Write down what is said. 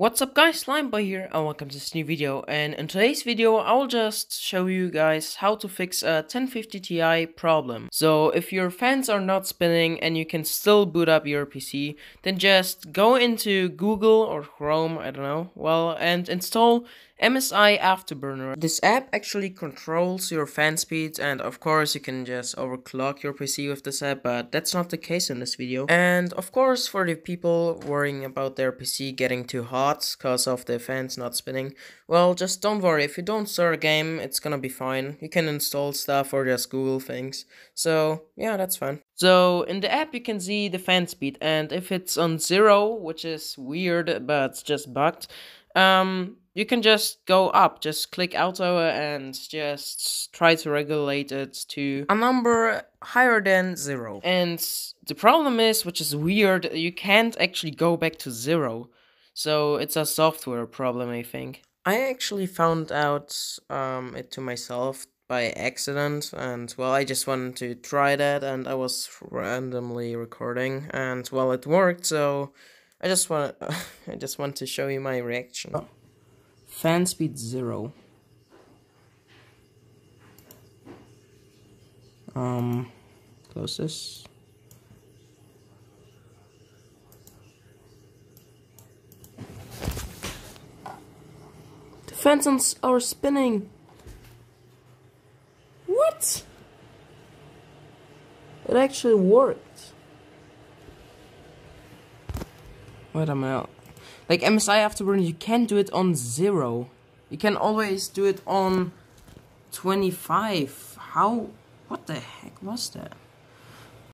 What's up guys, Slimeboy here and welcome to this new video and in today's video I will just show you guys how to fix a 1050 Ti problem. So if your fans are not spinning and you can still boot up your PC then just go into Google or Chrome, I don't know, well and install MSI Afterburner. This app actually controls your fan speeds and of course you can just overclock your PC with this app but that's not the case in this video. And of course for the people worrying about their PC getting too hot because of the fans not spinning, well just don't worry, if you don't start a game it's gonna be fine. You can install stuff or just Google things. So yeah that's fine. So in the app you can see the fan speed and if it's on zero, which is weird but it's just bugged, um, you can just go up, just click auto and just try to regulate it to a number higher than zero. And the problem is, which is weird, you can't actually go back to zero. So it's a software problem, I think. I actually found out um, it to myself by accident and well I just wanted to try that and I was randomly recording and well it worked so I just want I just want to show you my reaction. Oh. Fan speed zero. Um, close this. Fans are spinning. What? It actually worked. Wait a minute. Like MSI Afterburner, you can't do it on zero. You can always do it on 25. How? What the heck was that?